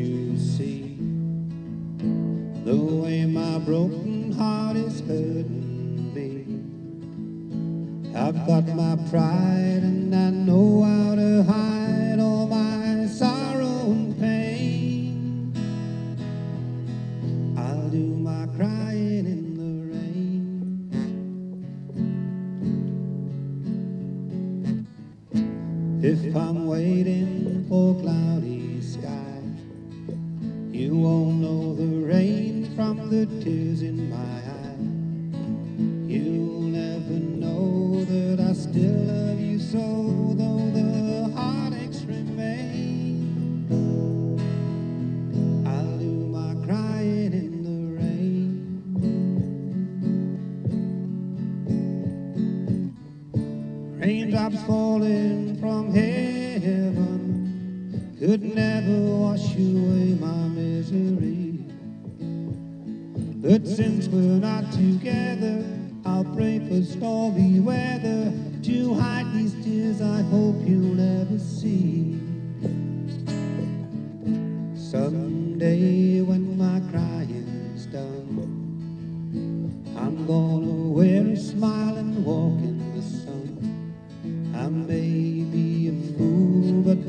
you see the way my broken heart is hurting me? I've got my pride and I know how to hide all my sorrow and pain. I'll do my crying in the rain. If I'm waiting for cloudy skies you won't know the rain from the tears in my eyes. You'll never know that I still love you so, though the heartaches remain. I'll do my crying in the rain. Raindrops falling from heaven could never wash away my misery. But since we're not together, I'll pray for stormy weather to hide these tears I hope you'll never see. Someday when my crying's done, I'm gonna wear a smile and walk in the sun. I may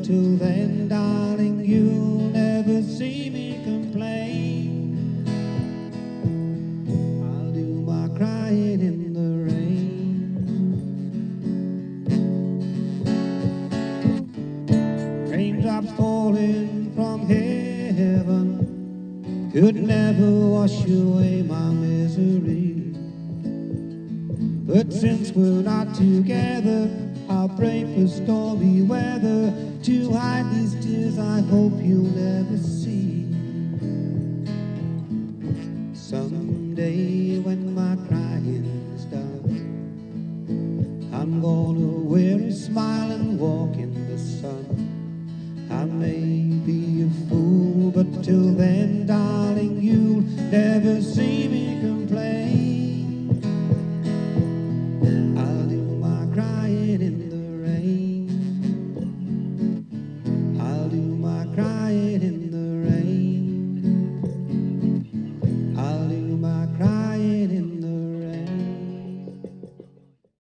till then, darling, you'll never see me complain. I'll do my crying in the rain. Raindrops falling from heaven could never wash away my misery. But since we're not together, I'll pray for stormy weather to hide these tears I hope you'll never see. Someday when my crying's done, I'm gonna wear a smile and walk in the sun. I may be a fool, but till then, darling, you'll never see me.